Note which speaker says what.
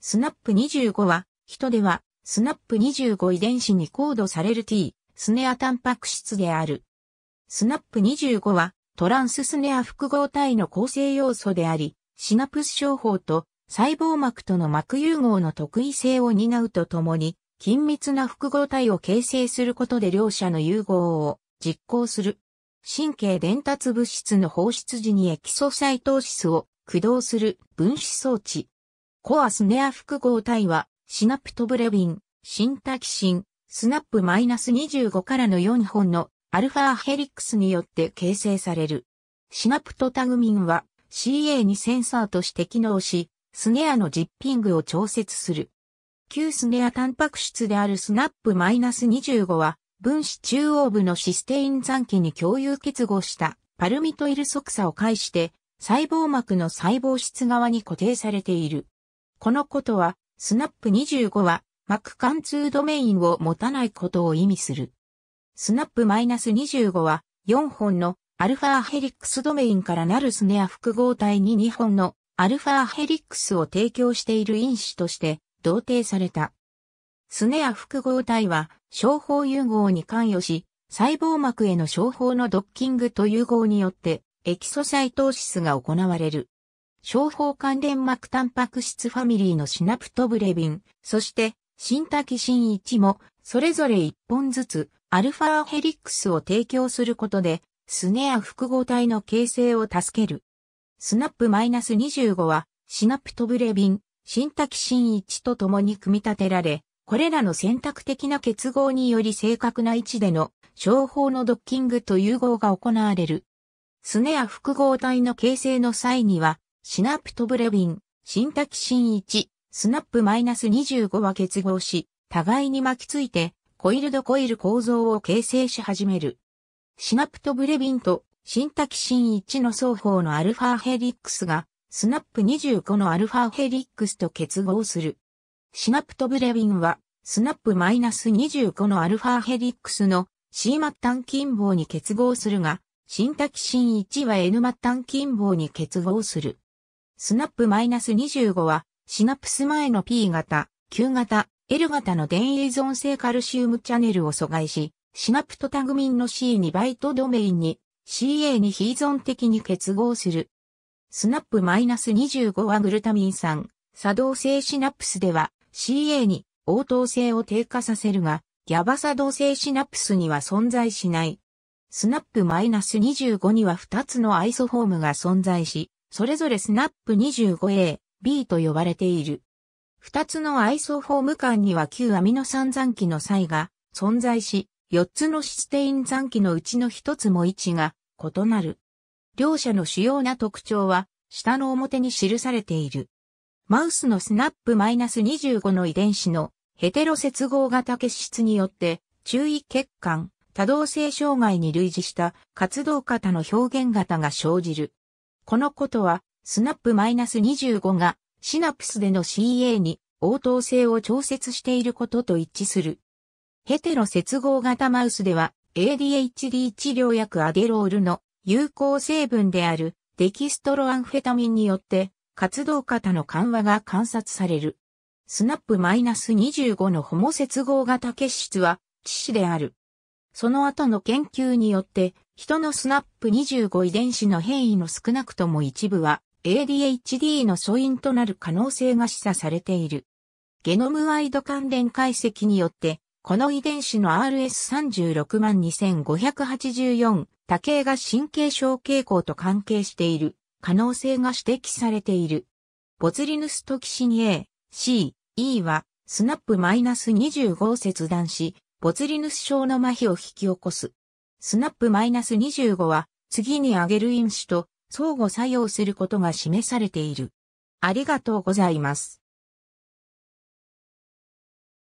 Speaker 1: スナップ25は、人では、スナップ25遺伝子にコードされる T、スネアタンパク質である。スナップ25は、トランススネア複合体の構成要素であり、シナプス商法と細胞膜との膜融合の特異性を担うとともに、緊密な複合体を形成することで両者の融合を実行する。神経伝達物質の放出時にエキソサイトーシスを駆動する分子装置。コアスネア複合体はシナプトブレビン、シンタキシン、スナップ -25 からの4本のアルファヘリックスによって形成される。シナプトタグミンは CA にセンサーとして機能し、スネアのジッピングを調節する。旧スネアタンパク質であるスナップ -25 は分子中央部のシステイン残機に共有結合したパルミトイル側鎖を介して細胞膜の細胞質側に固定されている。このことは、 SNAP25は膜貫通ドメインを持たないことを意味する。 SNAP-25 は4本のアルファヘリックスドメインからなる SNARE 複合体に2本のアルファヘリックスを提供している因子として同定された。 SNARE 複合体は小胞融合に関与し、細胞膜への小胞のドッキングと融合によってエキソサイトーシスが行われる。小胞関連膜タンパク質ファミリーのシナプトブレビン、そしてシンタキシン1もそれぞれ1本ずつアルファヘリックスを提供することでスネア複合体の形成を助ける。スナップ -25 はシナプトブレビン、シンタキシン1と共に組み立てられ、これらの選択的な結合により正確な位置での小胞のドッキングと融合が行われる。SNARE 複合体の形成の際には、シナプトブレビン、シンタキシン1、 SNAP-25 は結合し、互いに巻きついて、コイルドコイル構造を形成し始める。シナプトブレビンとシンタキシン1の双方のアルファヘリックスが、 SNAP25のアルファヘリックスと結合する。シナプトブレビンは、 SNAP-25 のアルファヘリックスの C 末端近傍に結合するが、シンタキシン1は N 末端近傍に結合する。スナップ -25 は、シナプス前の P 型、Q 型、L 型の電依存性カルシウムチャネルを阻害し、シナプトタグミンの C2 バイトドメインに CA に非依存的に結合する。スナップ -25 はグルタミン酸、作動性シナプスでは CA に応答性を低下させるが、ギャバ作動性シナプスには存在しない。スナップ -25 には2つのアイソフォームが存在し、それぞれスナップ 25A、B と呼ばれている。二つのアイソフォーム間には旧アミノ酸残機の際が存在し、四つのシステイン残機のうちの一つも位置が異なる。両者の主要な特徴は下の表に記されている。マウスのスナップ -25 の遺伝子のヘテロ接合型結質によって注意血管、多動性障害に類似した活動型の表現型が生じる。このことは、スナップ -25 がシナプスでの CA に応答性を調節していることと一致する。ヘテロ接合型マウスでは ADHD 治療薬アデロールの有効成分であるデキストロアンフェタミンによって活動型の緩和が観察される。スナップ -25 のホモ接合型結質は致死である。その後の研究によって人のスナップ25遺伝子の変異の少なくとも一部は ADHD の素因となる可能性が示唆されている。ゲノムワイド関連解析によって、この遺伝子の RS362584 多形が神経症傾向と関係している可能性が指摘されている。ボツリヌストキシン A、C、E はスナップ -25 を切断し、ボツリヌス症の麻痺を引き起こす。スナップ -25 は次に挙げる因子と相互作用することが示されている。ありがとうございます。